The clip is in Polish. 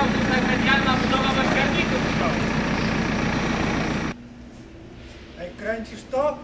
powiedział, że to medialna budowa bez garników. Ej, kręcisz to?